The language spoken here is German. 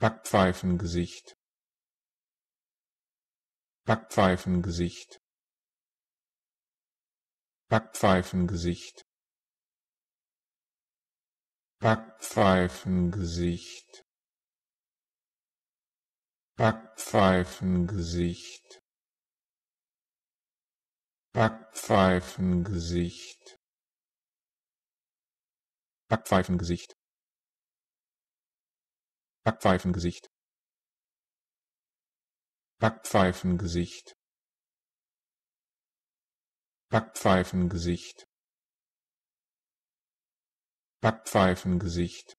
Backpfeifengesicht. Backpfeifengesicht. Backpfeifengesicht. Backpfeifengesicht. Backpfeifengesicht. Backpfeifengesicht. Backpfeifengesicht Backpfeifengesicht. Backpfeifengesicht. Backpfeifengesicht. Backpfeifengesicht